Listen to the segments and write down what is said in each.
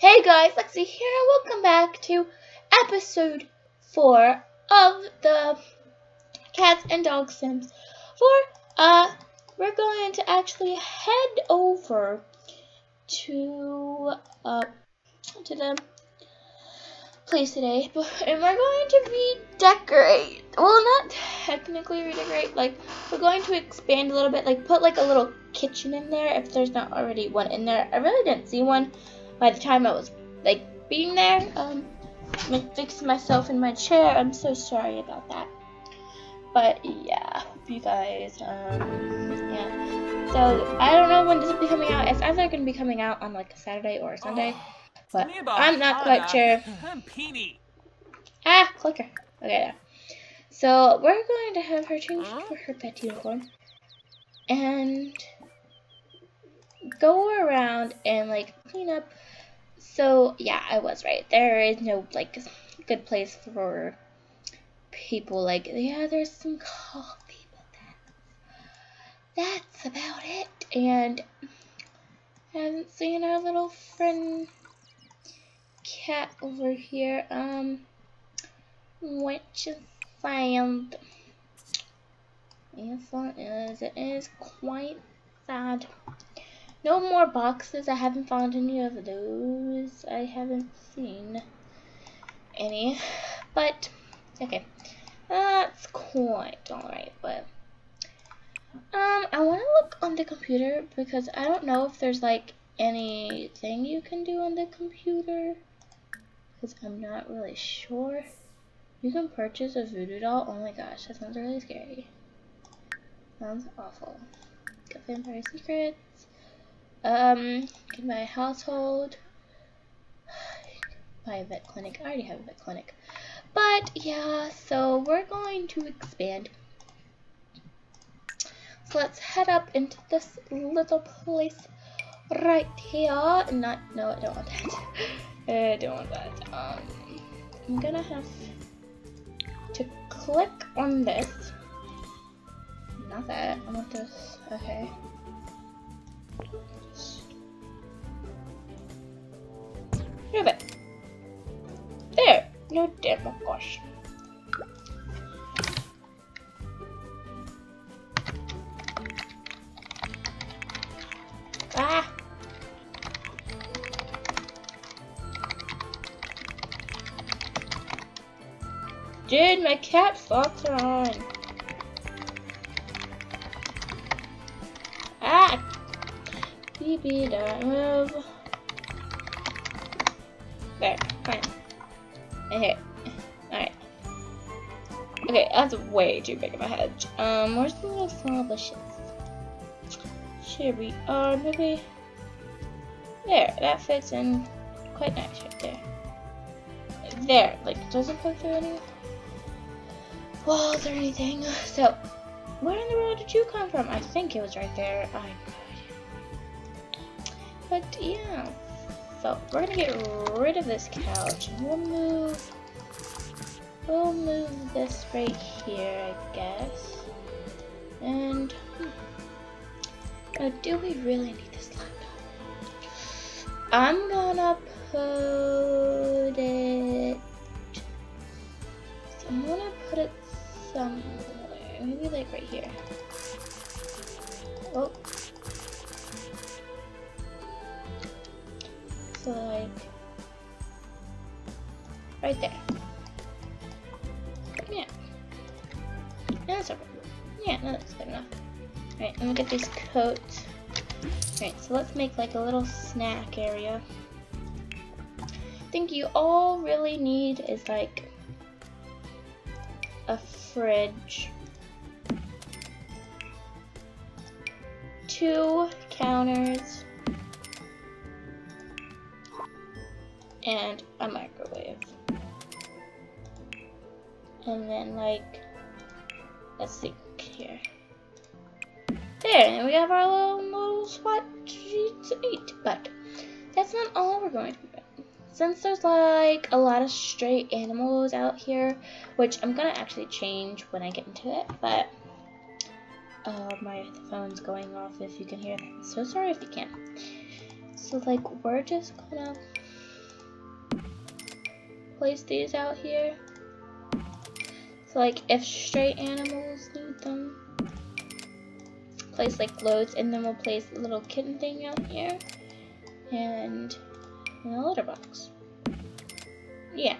Hey guys, Lexi here. Welcome back to episode 4 of the Cats and Dog Sims 4. Uh, we're going to actually head over to, uh, to the place today, and we're going to redecorate. Well, not technically redecorate, like, we're going to expand a little bit, like, put, like, a little kitchen in there if there's not already one in there. I really didn't see one by the time I was, like, being there. Um, fixing myself in my chair. I'm so sorry about that. But, yeah, hope you guys, um, yeah. So, I don't know when this will be coming out. It's either going to be coming out on, like, a Saturday or a Sunday. Oh. But I'm not quite sure. Ah, clicker. Okay, yeah. So we're going to have her change for her pet uniform and go around and like clean up. So yeah, I was right. There is no like good place for people. Like yeah, there's some coffee, but that's that's about it. And I haven't seen our little friend cat over here. Um, which is found. Yes, it is. It is quite sad. No more boxes. I haven't found any of those. I haven't seen any. But, okay. That's quite alright, but. Um, I want to look on the computer because I don't know if there's like anything you can do on the computer because I'm not really sure. You can purchase a voodoo doll. Oh my gosh, that sounds really scary. Sounds awful. Got vampire secrets. Um, get my household. A vet clinic. I already have a vet clinic. But yeah, so we're going to expand. So let's head up into this little place right here. Not, no, I don't want that. I don't want that. Um, I'm gonna have to click on this. Not that. I want this. Okay. Move it. There. No damn oh gosh. Ah. Dude, my caps locks are on. Ah! BB, don't move. There, fine. Okay. Alright. Okay, that's way too big of a hedge. Um, where's the little small bushes? Here we are, maybe. There, that fits in quite nice right there. There, like, doesn't poke through any walls or anything. So, where in the world did you come from? I think it was right there. I But yeah, so we're gonna get rid of this couch. We'll move. We'll move this right here, I guess. And hmm, oh, do we really need this laptop? I'm gonna put it. I'm gonna put it somewhere. Maybe like right here. That's. Yeah, no, that's good enough. Alright, let me get these coats. Alright, so let's make like a little snack area. I think you all really need is like a fridge, two counters, and a microwave. And then like, let's see here. There, and we have our little, little spot to eat, but that's not all we're going to do. since there's like a lot of stray animals out here, which I'm gonna actually change when I get into it, but uh, my phone's going off if you can hear that. So sorry if you can't. So like we're just gonna place these out here. Like if stray animals need them, place like loads and then we'll place a little kitten thing out here and in a litter box. Yeah.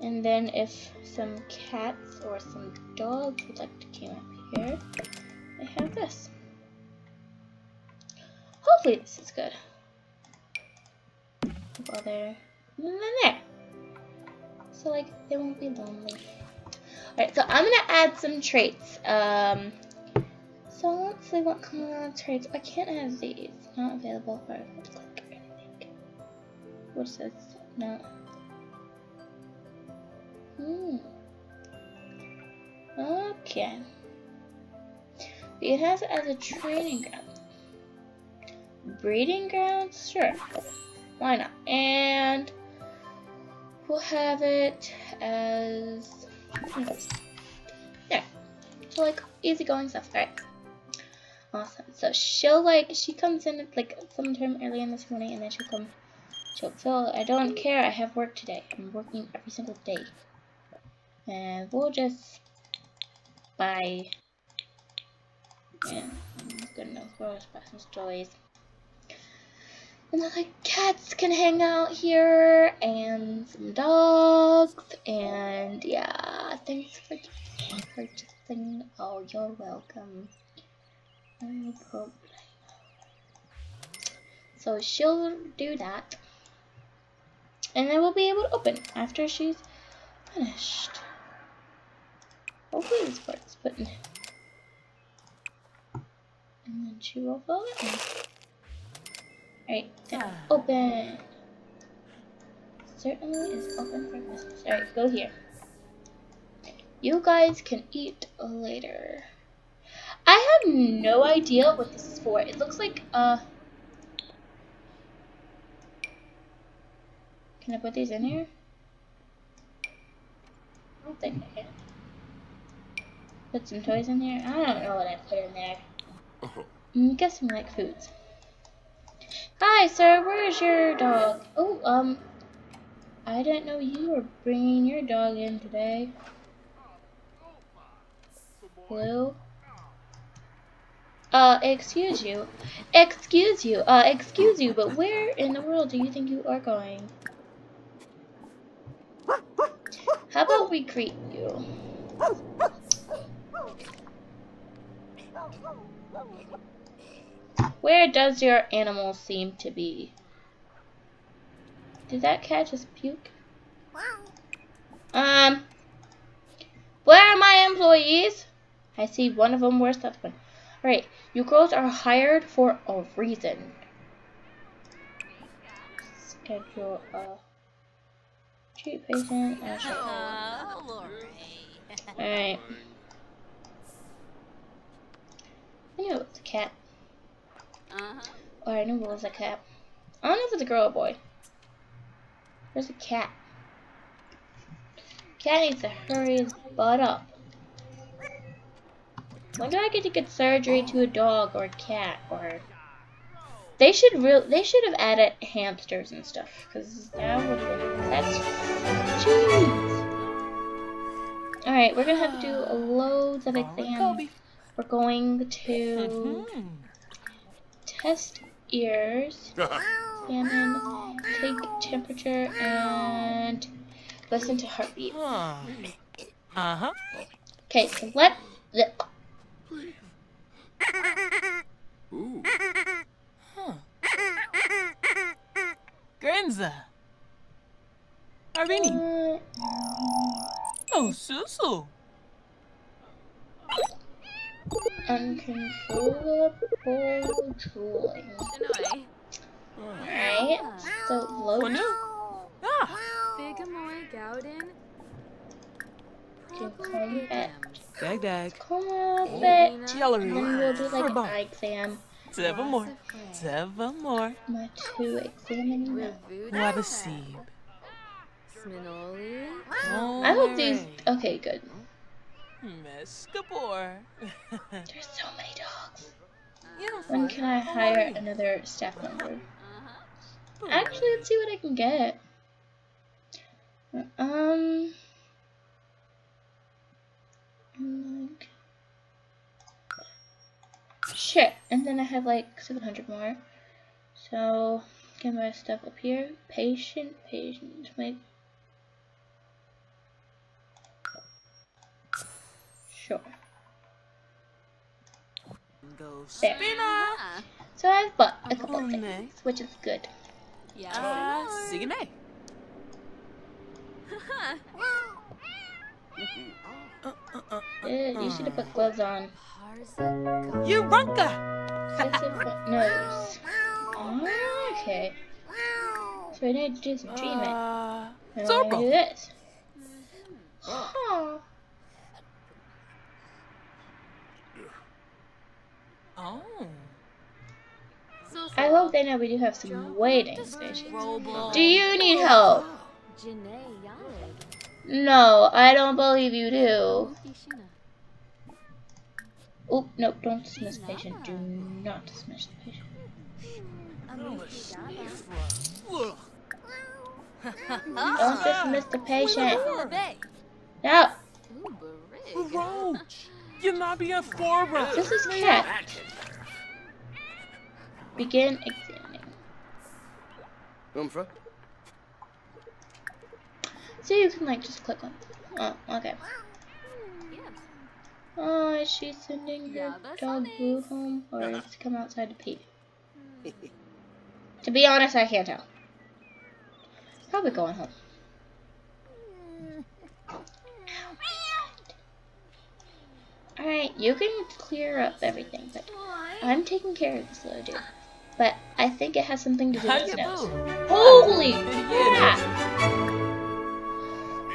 And then if some cats or some dogs would like to come up here, I have this. Hopefully this is good. Go there. And then there. So like they won't be lonely. Alright, so I'm gonna add some traits. Um so let's see what comes on traits. I can't have these. Not available for click or anything. What says no? Hmm. Okay. It has it as a training ground. Breeding grounds? Sure. Why not? And we'll have it as there. So like easygoing stuff. Alright. Awesome. So she'll like she comes in like sometime early in this morning and then she'll come she'll I don't care, I have work today. I'm working every single day. And we'll just buy yeah, good enough. We'll just buy some toys. And like cats can hang out here and some dogs and yeah, thanks for purchasing. Oh, you're welcome. No problem. So she'll do that. And then we'll be able to open after she's finished. Hopefully this part's in. And then she will fill it in. Alright, then open. Certainly is open for Christmas. Alright, go here. You guys can eat later. I have no idea what this is for. It looks like, uh... Can I put these in here? I don't think I can. Put some toys in here? I don't know what I put in there. I'm guessing like foods. Hi, sir. Where's your dog? Oh, um, I didn't know you were bringing your dog in today. Blue? Uh, excuse you. Excuse you. Uh, excuse you, but where in the world do you think you are going? How about we greet you? Where does your animal seem to be? Did that cat just puke? Um, where are my employees? I see one of them. Where's that one? Alright, you girls are hired for a reason. Schedule a treat patient. Alright. I knew it was a cat. Uh-huh. Or I knew it was a cat. I don't know if it's a girl or boy. Where's the cat? Cat needs to hurry his butt up. When do I get to get surgery to a dog or a cat or? They should real. They should have added hamsters and stuff because that would that's jeez. All right, we're gonna have to do loads of exams. We're going to test ears, examine, take temperature, and listen to heartbeat. Uh huh. Okay, so let. let Ooh. Huh. Grenza. Arbini. Uh, oh, Susu. Uncontrollable drooling. Alright, so load. Ah. Bigamoy Gowden. Combat. Dag dag. Combat. Jewelry. Then we'll do like an eye exam. Seven more. Seven more. My two examining. Wabasib. Sminoli. I hope these. Okay, good. Meskapor. There's so many dogs. When can I hire another staff member? Actually, let's see what I can get. Um. Like. Shit. And then I have like 700 more. So, get my stuff up here. Patient, patient. Make. Sure. There. spinner. So I've bought a couple Oh, things, which is good. Yeah. sige na. Uh, uh, uh, Eh, you should have put gloves on. Eureka! Excessive nose. Oh, okay. So I need to do some treatment. Uh, And so I'm gonna do this. Huh. Oh. I hope they know we do have some waiting stations. Do you need help? No, I don't believe you do. Oh, no, don't dismiss the patient. Do not dismiss the patient. Don't dismiss the patient. No, Roach! You're not being forward. this is cat. Begin examining. Umfra? So you can like just click on. Oh, okay. Oh, is she sending her dog. Boo home, or is to come outside to pee? to be honest, I can't tell. Probably going home. Alright, you can clear up everything, but I'm taking care of this little dude. But I think it has something to do with his nose. Holy crap!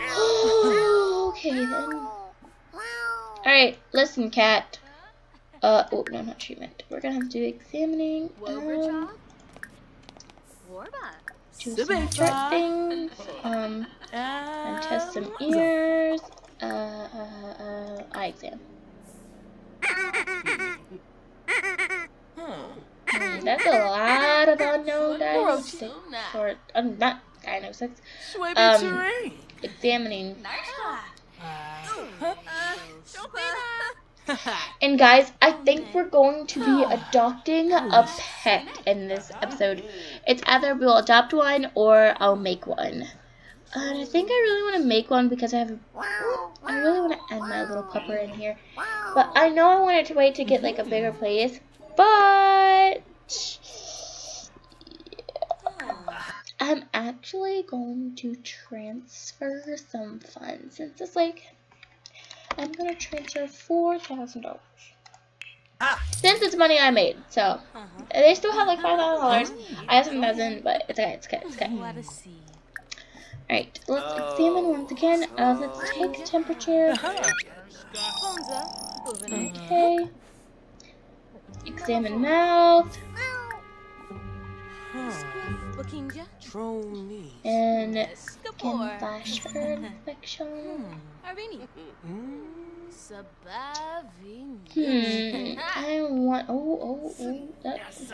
okay then. Alright, listen, cat. Uh, oh, no, not treatment. We're gonna have to do examining. Um, do some chart things. Um, and test some ears. Uh, uh, uh, eye exam. Hmm. Hmm, that's a lot of unknown diagnostics. Or, um, not diagnostics. Um. Examining. Uh, And guys, I think we're going to be adopting a pet in this episode. It's either we'll adopt one or I'll make one. And I think I really want to make one because I have. I really want to add my little pupper in here. But I know I wanted to wait to get like a bigger place. But I'm actually going to transfer some funds since it's like I'm gonna transfer four thousand dollars. Ah. Since it's money I made, so they still have like five thousand dollars. I have seven thousand, but it's okay, it's okay, it's okay. Let us see. Alright, let's examine once again. Uh, let's take temperature. Okay. Examine mouth Trony. and skin flash for infection. Mm. Hmm. I want. Oh, oh, oh. That's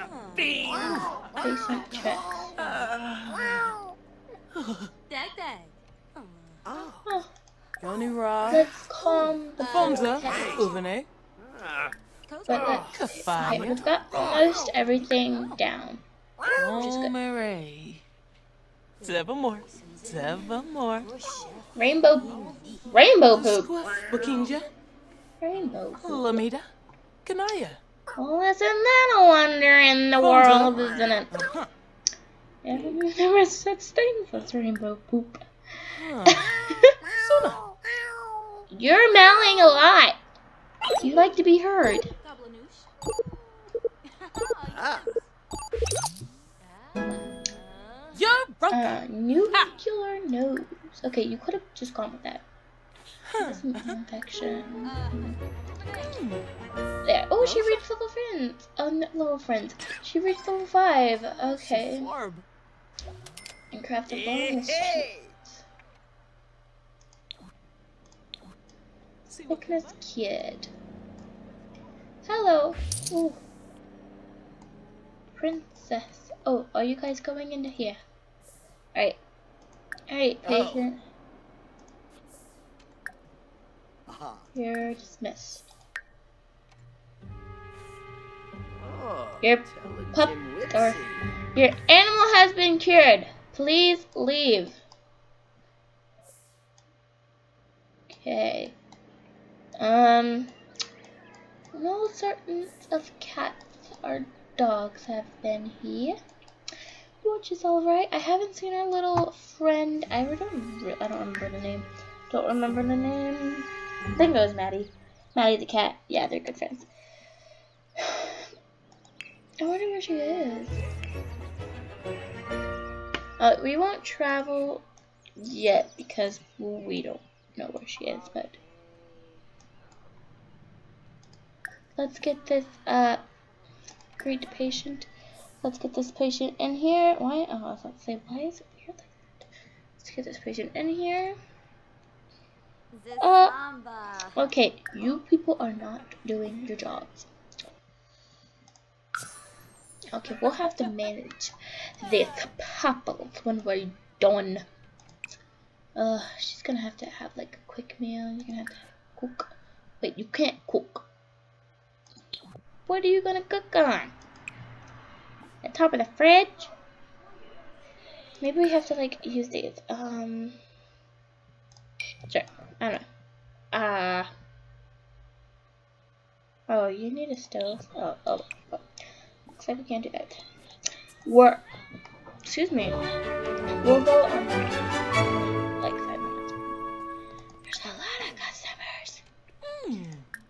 patient check. Oh, Johnny Rock. let's calm the Bonza. cat. Uvene. But let's. Okay, we've got most everything down. Is good. Omere. Seven more. Seven more. Rainbow. Rainbow poop. Bakinja. Rainbow poop. Lamida. Kanaya. Well, isn't that a wonder in the world, isn't it? Uh-huh. Yeah, there was such things as rainbow poop. Huh. You're mowing a lot. You like to be heard. You're Uh, Bronca. nuclear nose. Okay, you could have just gone with that. Huh. Some infection. There. Oh, she reached level friends. Oh, no, level friends. She reached level five. Okay. And craft a bonus. Sickness kid. Hello. Ooh. Princess. Oh, are you guys going into here? Alright. Alright, oh. patient. Oh. Uh -huh. You're dismissed. Oh, your pup or your animal has been cured. Please leave. Okay. Um no certain of cats or dogs have been here which is all right. I haven't seen our little friend. I don't. I don't remember the name. Don't remember the name. It was Maddie. Maddie the cat. Yeah, they're good friends. I wonder where she is. Uh, we won't travel yet because we don't know where she is, but let's get this uh greet patient. Let's get this patient in here. Why? Oh, I was about to say, why is it weird like that? Let's get this patient in here. Uh, Okay, you people are not doing your jobs. Okay, we'll have to manage this pupples when we're done. Uh, she's gonna have to have like a quick meal. You're gonna have to cook. Wait, you can't cook. What are you gonna cook on? The top of the fridge? Maybe we have to like use these. Um, sure. I don't know. Uh. Oh, you need a stove. Oh, oh, oh. Looks like we can't do that. We're. Excuse me. We'll go on like five minutes. There's a lot of customers. Hmm.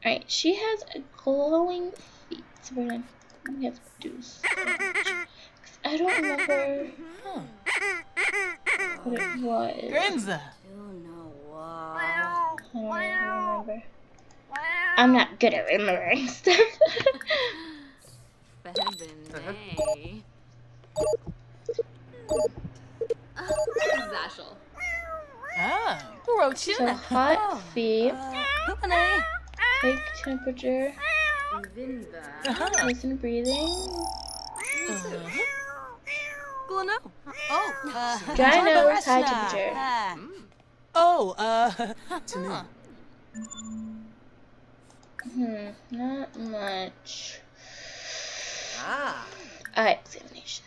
Alright, she has glowing feet. So we're gonna we have to do so much. 'Cause I don't remember Huh. what it was. Grenza. I don't remember. I'm not good at remembering stuff. Febinay. Zashel. Ah. so hot feet, Hoopanay. take temperature, Vinva. Uh-huh. listen breathing, Uh-huh. Glano. Oh, uh, Gyno is high temperature. Ah. Oh, uh, Tanu. Hmm, not much. Ah, Eye examination.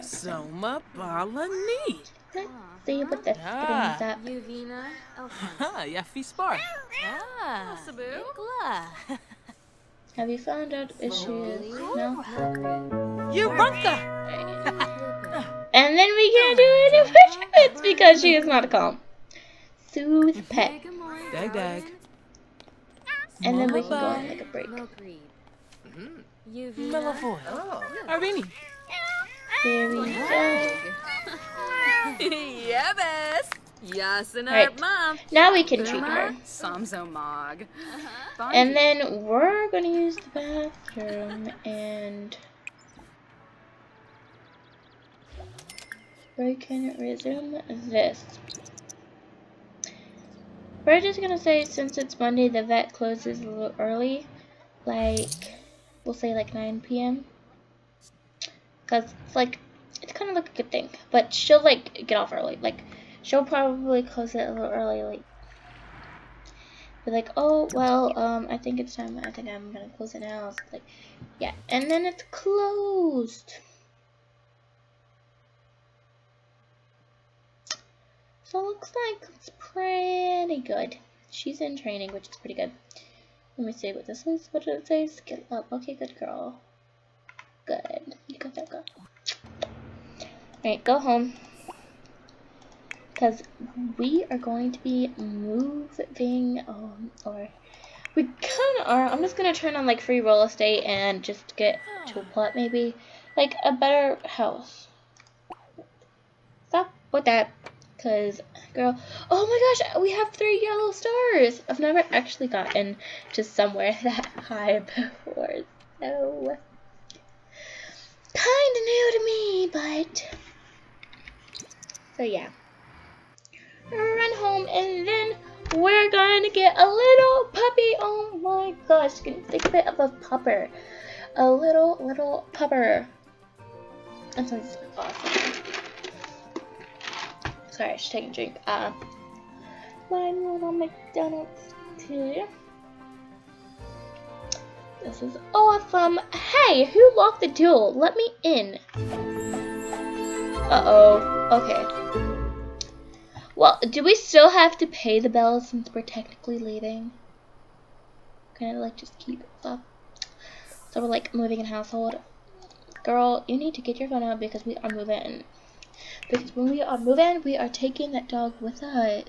Soma Balani. Let's see what this Ah. brings up. Yuvina. Elfin. Ha, Yafi Spar. Ah. Sabu. Ikla. Have you found out if she is? No? Yuranka. And then we can't do any more treatments because she is not calm. Soothe pet. Dag, dag. And then we can go Bye. on like a break. Milkreed. Mm-hmm. Yuvina. Melavoy. oh, Arvini. Here we go. yeah, best. Yasin Right. mom. Now we can treat her. Samzo mog. Uh-huh. And then we're gonna use the bathroom and we can resume this. We're just gonna say since it's Monday the vet closes a little early, like we'll say like 9 p.m. Cause it's like it's kind of like a good thing, but she'll like get off early. Like she'll probably close it a little early, like be like, oh well, um, I think it's time. I think I'm gonna close it now. It's like, yeah, and then it's closed. So it looks like it's pretty good. She's in training, which is pretty good. Let me see what this is. What did it say? Skill up. Okay, good girl. Good. You got that girl. Alright, go home. Because we are going to be moving, um, or we kind of are. I'm just going to turn on like free real estate and just get to a plot maybe. Like a better house. Stop with that. Because, girl, oh my gosh, we have three yellow stars. I've never actually gotten to somewhere that high before. So, kind of new to me, but. So, yeah. Run home and then we're to get a little puppy. Oh my gosh, can you think of it of a pupper? A little, little pupper. That sounds awesome. Sorry, I should take a drink. Uh, my little McDonald's interior. This is awesome. Hey, who locked the door? Let me in. Uh-oh. Okay. Well, do we still have to pay the bill since we're technically leaving? Can I like just keep stuff? So we're like moving in household. Girl, you need to get your phone out because we are moving. Because when we are moving, we are taking that dog with us.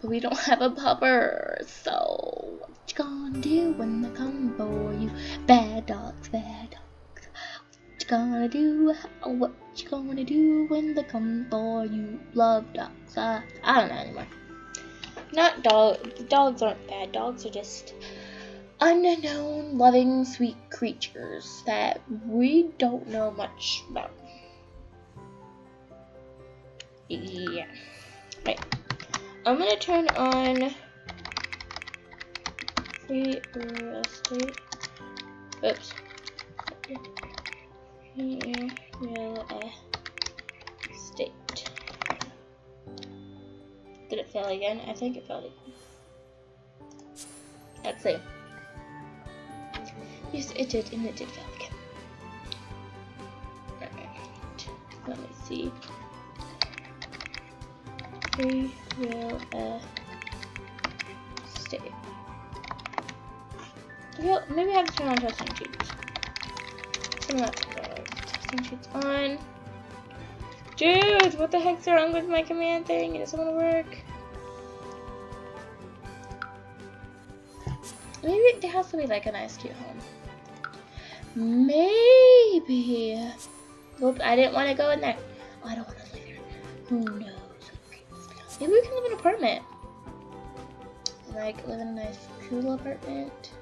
But we don't have a pupper. So, what you gonna do when they come for you? Bad dogs, bad dogs. What you gonna do? What you gonna do when they come for you? Love dogs. Uh, I don't know anymore. Not dog. Dogs aren't bad. Dogs are just unknown, loving, sweet creatures that we don't know much about. Yeah. Right. I'm gonna turn on free real estate. Oops. Free real estate. Did it fail again? I think it failed again. Let's see. Yes, it did, and it did fail again. Alright. Let me see free real uh, estate. Well, maybe I have to turn on testing cheats. Turn that cheats on. Dude, what the heck's wrong with my command thing? It doesn't want to work. Maybe there has to be like a nice cute home. Maybe. Oops, I didn't want to go in there. Oh, I don't want to live here. Who knows? Maybe we can live in an apartment. Like, live in a nice, cool apartment.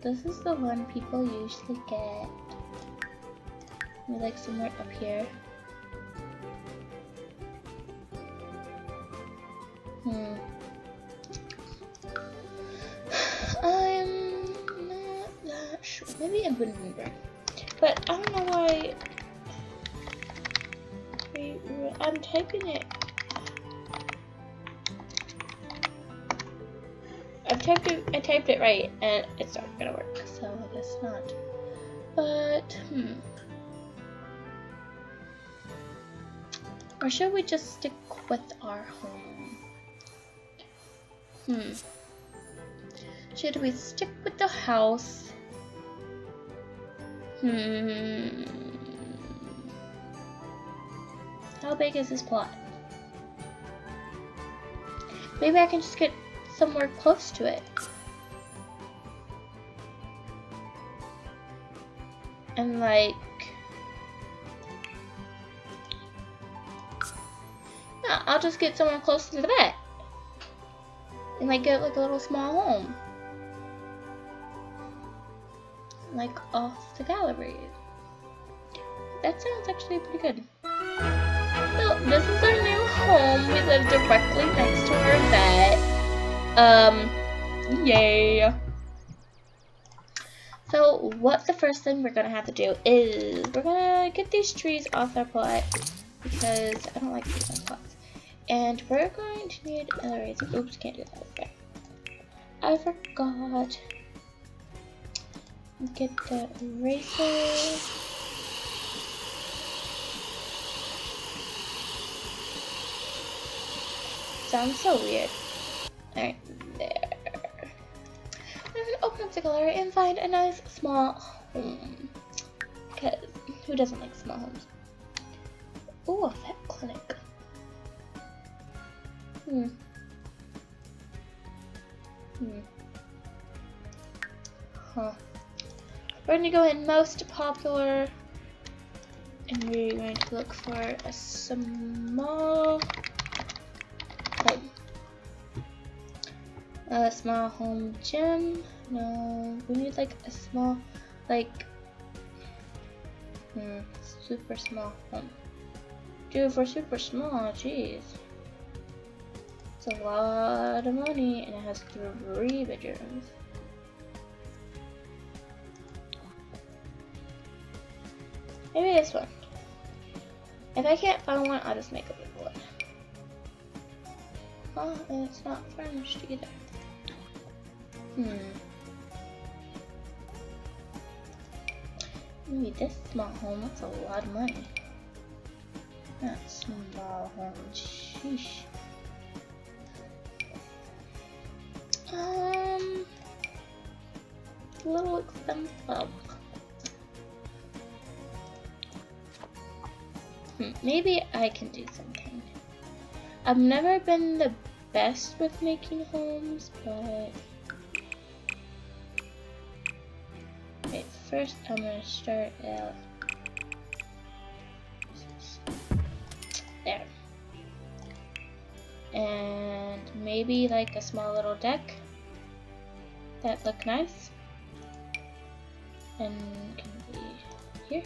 This is the one people usually get. Maybe like somewhere up here. Hmm. I'm not that sure. Maybe in Windenburg. But I don't know why I'm typing it. I've typed it. I typed it right, and it's not gonna work. So I guess not. But hmm. Or should we just stick with our home? Hmm. Should we stick with the house? Hmm. How big is this plot? Maybe I can just get somewhere close to it. And like... No, I'll just get somewhere close to the vet. And like get like a little small home. Like off the gallery. That sounds actually pretty good. So this is our new home. We live directly next to our vet. Um, yay. So what the first thing we're gonna have to do is we're gonna get these trees off our plot because I don't like trees on plots. And we're going to need an eraser. Oops, can't do that. Okay. I forgot. Get the eraser. Sounds so weird. Alright, there. I'm gonna open up the gallery and find a nice small home. Because who doesn't like small homes? Ooh, a vet clinic. Hmm. Hmm. Huh. We're gonna go in most popular and we're going to look for a small home. A small home gym. No, we need like a small, like, hmm, super small home. Dude, for super small, jeez. A lot of money and it has three bedrooms. Maybe this one. If I can't find one, I'll just make a big one. Oh, and it's not furnished either. Hmm. Maybe this small home, that's a lot of money. That small home, sheesh. Little expensive. Hmm, maybe I can do something. I've never been the best with making homes, but okay, first I'm gonna start out there. And maybe like a small little deck that look nice. And can be here.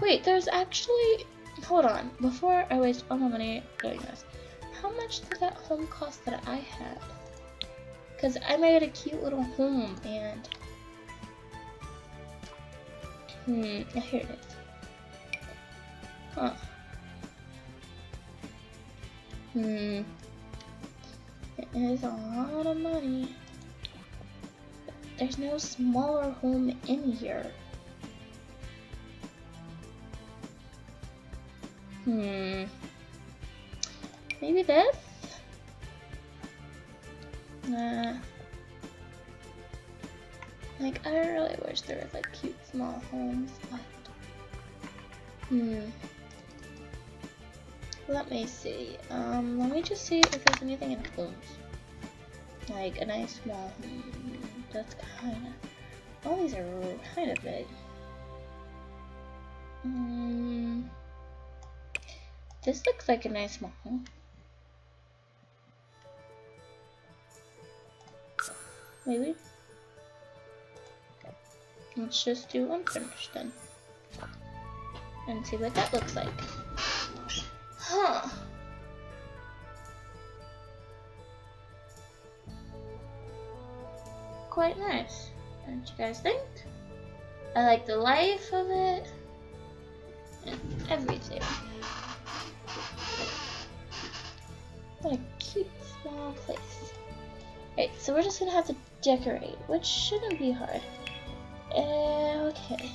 Wait, there's actually hold on, before I waste all my money doing this, how much did that home cost that I had? Because I made a cute little home and hmm, oh, here it is. Huh. Hmm. It is a lot of money. There's no smaller home in here. Hmm. Maybe this? Nah. Like, I really wish there was like cute small homes, but. Hmm. Let me see. Um, let me just see if there's anything in homes. Like a nice small home. That's kinda. All these are kind of big. Hmm. This looks like a nice mall. Maybe. Let's just do unfinished then. And see what that looks like. Huh. Quite nice. Don't you guys think? I like the life of it. And everything. What a cute small place. Alright, so we're just gonna have to decorate, which shouldn't be hard. Uh, okay.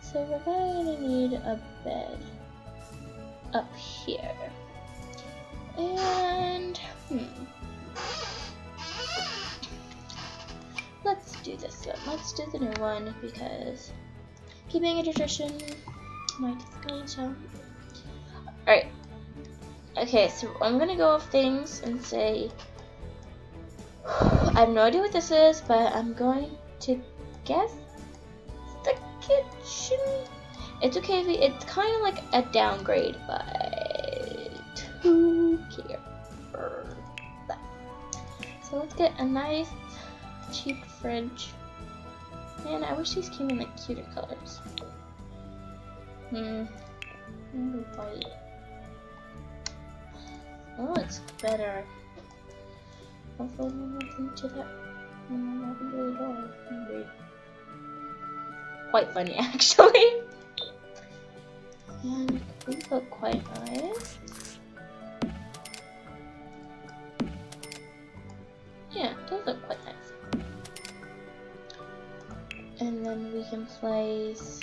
So we're gonna need a bed up here. And, hmm. Do this. Let's do the new one because keeping a tradition might well. Alright. Okay, so I'm gonna go off things and say I have no idea what this is, but I'm going to guess the kitchen. It's okay we, it's kind of like a downgrade, but who cares? So let's get a nice cheap fridge. Man, I wish these came in like cuter colors. Hmm. White. Oh, it's better. Hopefully nothing to that. Nothing to the door. Maybe. Quite funny actually. And these look quite nice. Can place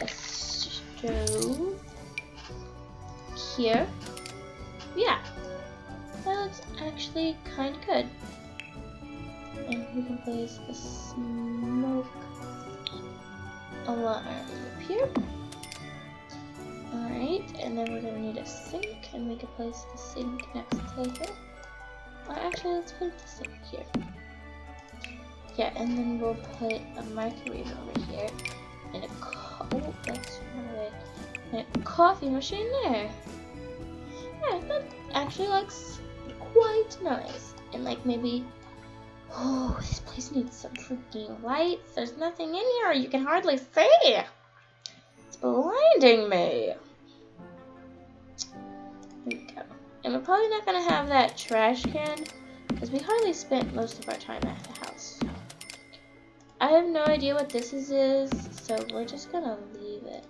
a stove here. Yeah, that looks actually kind of good. And we can place a smoke alarm up here. Alright, and then we're gonna need a sink, and we can place the sink next to here. Or actually, let's put the sink here. Yeah, and then we'll put a microwave over here, and a co oh, that's right, and a coffee machine there. Yeah, that actually looks quite nice. And like maybe, oh, this place needs some freaking lights. There's nothing in here. You can hardly see. It's blinding me. Here we go. And we're probably not gonna have that trash can because we hardly spent most of our time at. So. I have no idea what this is, is, so we're just gonna leave it.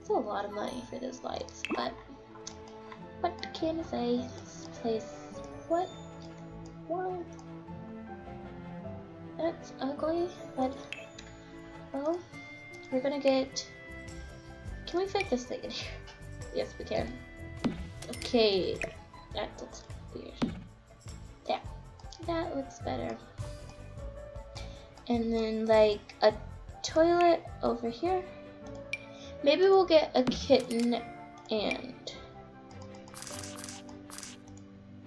It's a lot of money for those lights, but what can I say? This place, what? Wow. That's ugly, but well, we're gonna get. Can we fit this thing in here? Yes, we can. Okay, that looks weird. Yeah, that looks better. And then like a toilet over here. Maybe we'll get a kitten and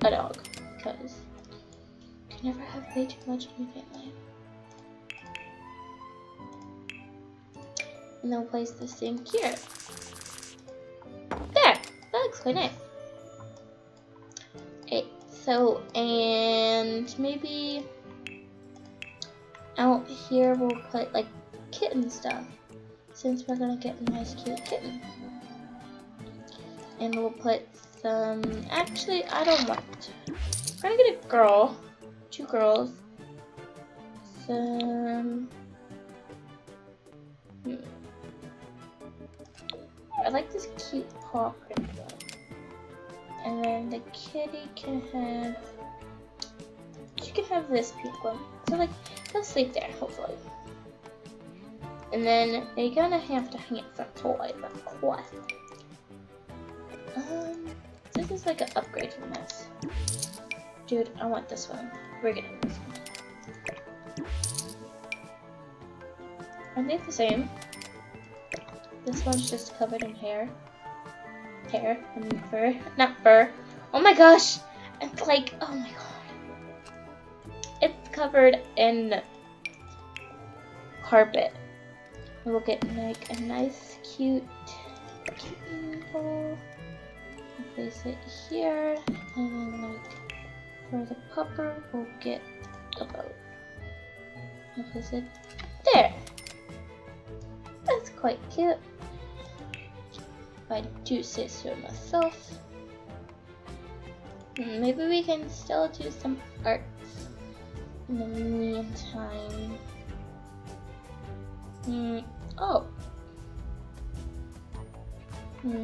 a dog because you can never have way too much in your family. And then we'll place the sink here. There! That looks quite nice. Okay, so, and maybe here we'll put like kitten stuff since we're gonna get a nice cute kitten. And we'll put some, actually I don't want, we're gonna get a girl, two girls, some, hmm. I like this cute paw print. And then the kitty can have this pink one. So like, they'll sleep there, hopefully. And then they're gonna have to hang some toys, of course. Um, this is like an upgrade from this. Dude, I want this one. We're getting this one. Are they the same? This one's just covered in hair. Hair, mean fur. Not fur. Oh my gosh! It's like, oh my god. Covered in carpet. We'll get like a nice cute bowl. Place it here. And then like for the pupper we'll get a boat. We'll place it there. That's quite cute. If I do say so myself. Maybe we can still do some arts in the meantime. Hmm. Oh. Hmm.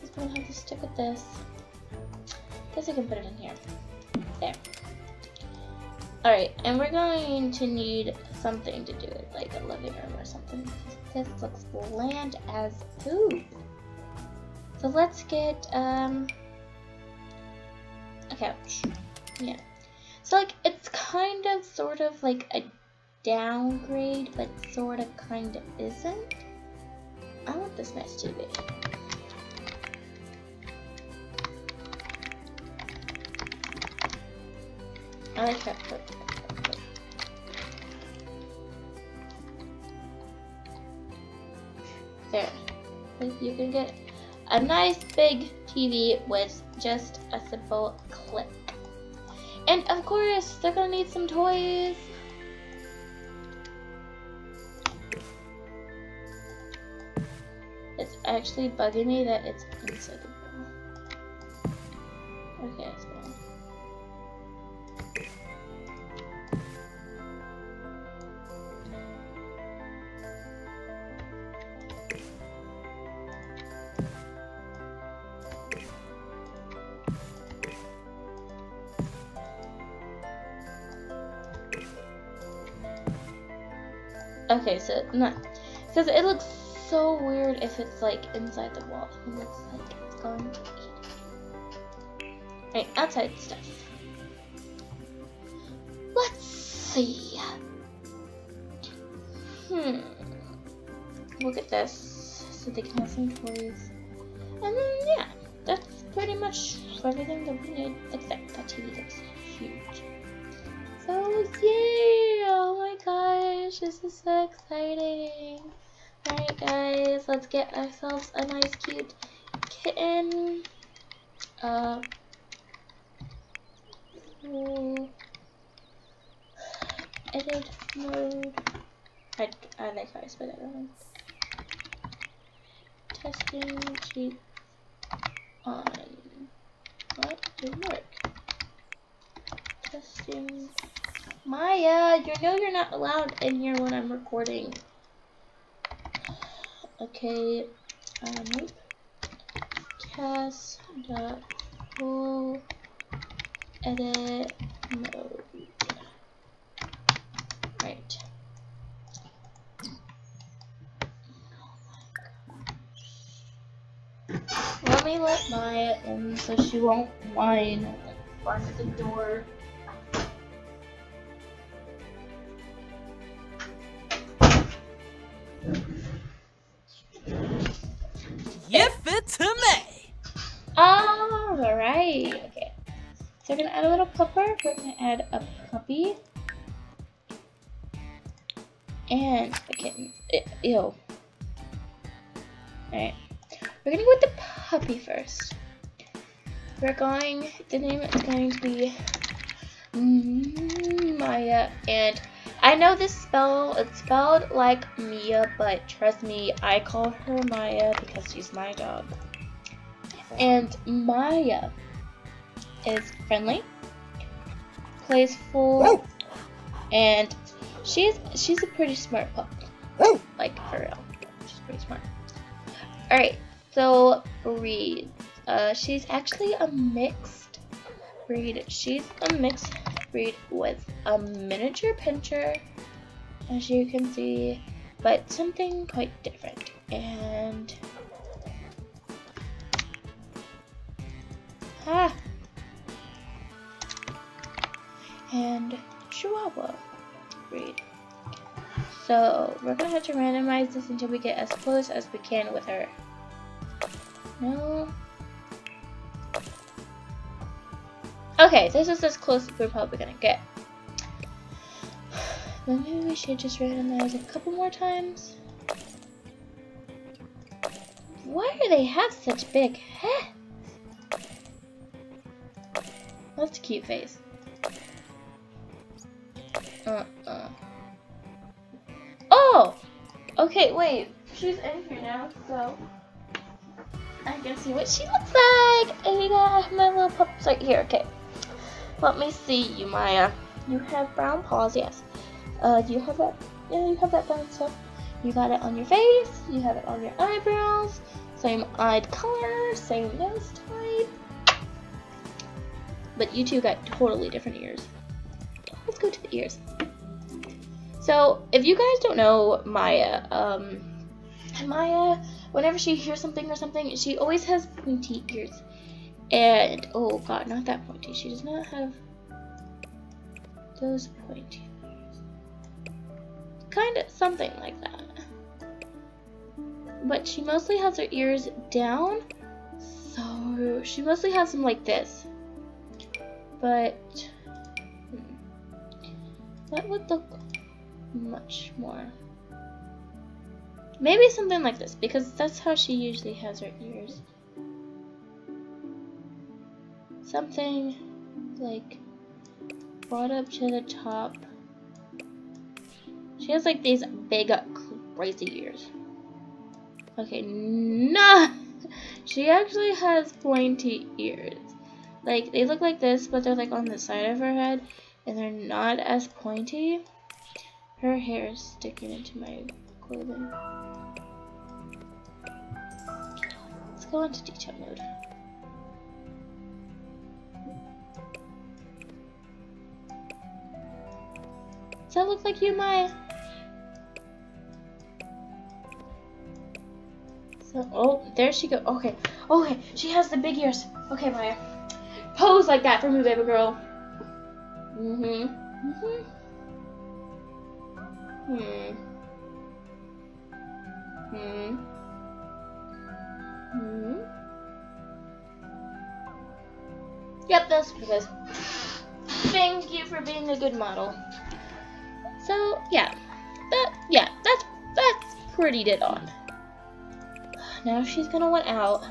Just gonna have to stick with this. Guess I can put it in here. There. Alright, and we're going to need something to do it, like a living room or something. This looks bland as poop. So let's get, um, a couch. Yeah. So like, it's kind of, sort of like a downgrade, but sort of kind of isn't. I want this nice TV. I like that. put- There. You can get a nice big TV with just a simple click. And of course, they're gonna need some toys. It's actually bugging me that it's inside the bowl. Okay, not because it looks so weird if it's like inside the wall. It looks like it's going to eat. Right, outside stuff. Let's see. Hmm. Look at this, so they can have some toys. And then yeah, that's pretty much everything that we need. Except that TV looks huge. So my gosh, this is so exciting. Alright guys, let's get ourselves a nice cute kitten. Uh, edit mode. I, I like how I spelled it wrong. Testing cheat on. What didn't work? Testing. Maya, you know you're not allowed in here when I'm recording. Okay, uh, nope. Cas dot full edit mode. Right. Let me let Maya in so she won't whine in the door. We're gonna add a little pupper. We're gonna add a puppy. And a kitten. Ew. Alright. We're gonna go with the puppy first. We're going, the name is going to be Maya. And I know this spell, it's spelled like Mia, but trust me, I call her Maya because she's my dog. And Maya is friendly, playful, and she's she's a pretty smart pup. Like for real, she's pretty smart. All right, so breed. Uh, she's actually a mixed breed. She's a mixed breed with a miniature pinscher, as you can see, but something quite different. And Ah. And Chihuahua breed. So we're gonna have to randomize this until we get as close as we can with her. No. Okay, this is as close as we're probably gonna get. Maybe we should just randomize a couple more times. Why do they have such big heads? That's a cute face. Uh-uh. Oh! Okay, wait. She's in here now, so I can see what she looks like. And got my little pups right here. Okay. Let me see you, Maya. You have brown paws, yes. Uh, you have that. Yeah, you have that brown stuff. You got it on your face. You have it on your eyebrows. Same eyed color. Same nose type. But you two got totally different ears. Let's go to the ears. So, if you guys don't know Maya, um, Maya, whenever she hears something or something, she always has pointy ears. And, oh god, not that pointy. She does not have those pointy ears. Kind of something like that. But she mostly has her ears down. So, she mostly has them like this but hmm, that would look much more. Maybe something like this, because that's how she usually has her ears. Something like brought up to the top. She has like these big, uh, crazy ears. Okay, nah! She actually has pointy ears. Like, they look like this, but they're like on the side of her head, and they're not as pointy. Her hair is sticking into my clothing. Let's go into detail mode. Does that look like you, Maya? So, oh, there she go. Okay, okay, she has the big ears. Okay, Maya. Pose like that for me, baby girl. Mm-hmm. Mm-hmm. Hmm. Hmm. Hmm. Yep, that's because. Thank you for being a good model. So yeah, that yeah, that's that's pretty dead on. Now she's gonna want out,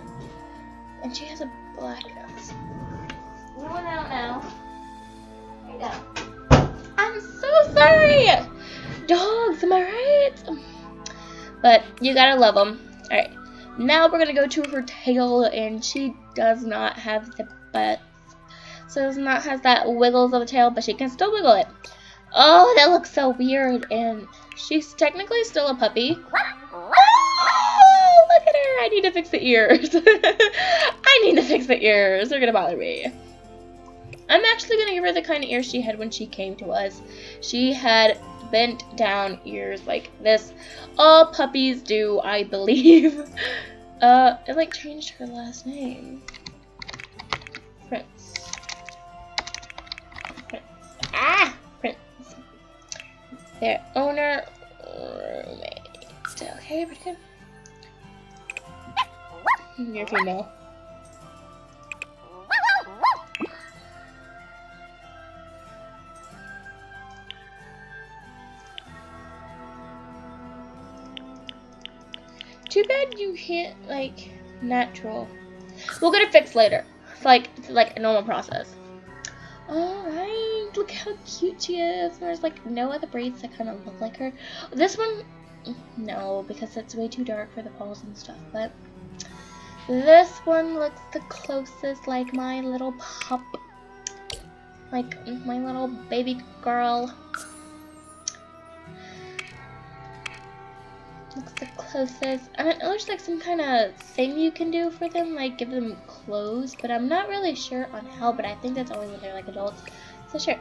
and she has a black nose. We went out now. I'm so sorry. Dogs, am I right? But you gotta love them. All right. Now we're gonna go to her tail, and she does not have the butts. So does not has that wiggles of a tail, but she can still wiggle it. Oh, that looks so weird. And she's technically still a puppy. Oh, sure I need to fix the ears. I need to fix the ears. They're gonna bother me. I'm actually gonna give her the kind of ears she had when she came to us. She had bent down ears like this. All puppies do, I believe. Uh, it like changed her last name. Prince. Prince. Ah! Prince. Their owner, roommate. Still okay, pretty good. You're female. Too bad you can't like natural. We'll get it fixed later. It's like it's like a normal process. Alright, look how cute she is. There's like no other braids that kind of look like her. This one, no, because it's way too dark for the balls and stuff. But this one looks the closest like my little pup. Like my little baby girl. Looks the closest. I mean, it looks like some kind of thing you can do for them, like give them clothes, but I'm not really sure on how, but I think that's only when they're like adults. So sure.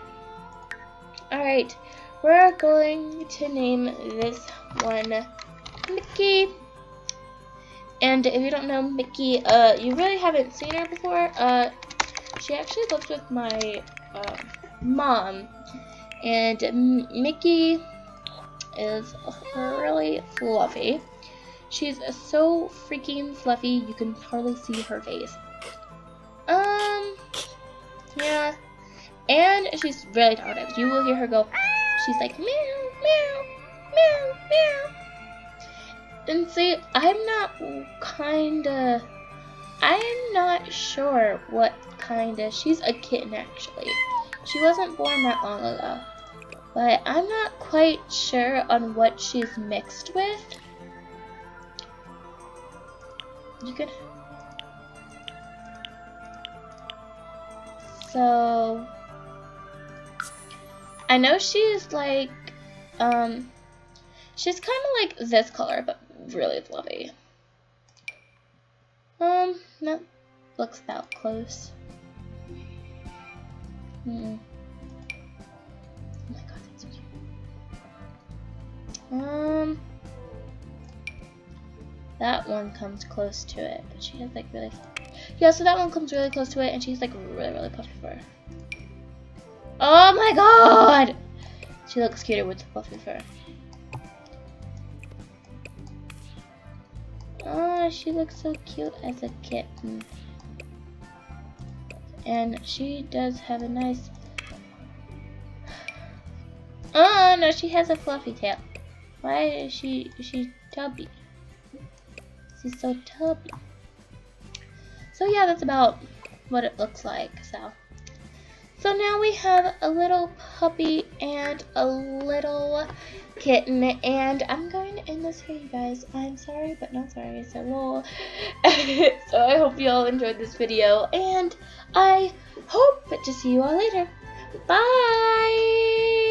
Alright, we're going to name this one Mickey. And if you don't know Mickey, uh, you really haven't seen her before. Uh, she actually lives with my uh, mom. And M Mickey is really fluffy. She's so freaking fluffy, you can hardly see her face. Um, yeah. And she's really talkative. You will hear her go, she's like, meow, meow, meow, meow. And see, I'm not kinda, I'm not sure what kinda, she's a kitten actually. She wasn't born that long ago but I'm not quite sure on what she's mixed with. You could. So I know she's like, um, she's kind of like this color, but really fluffy. Um, that looks about close. Hmm. Um, that one comes close to it, but she has like really, yeah. So that one comes really close to it, and she's like really, really puffy fur. Oh my god! She looks cuter with the puffy fur. Oh, she looks so cute as a kitten. And she does have a nice... Oh, no, she has a fluffy tail. Why is she she tubby? She's so tubby. So yeah, that's about what it looks like. So so now we have a little puppy and a little kitten and I'm going to end this here you guys. I'm sorry but not sorry so lol. so I hope you all enjoyed this video and I hope to see you all later. Bye!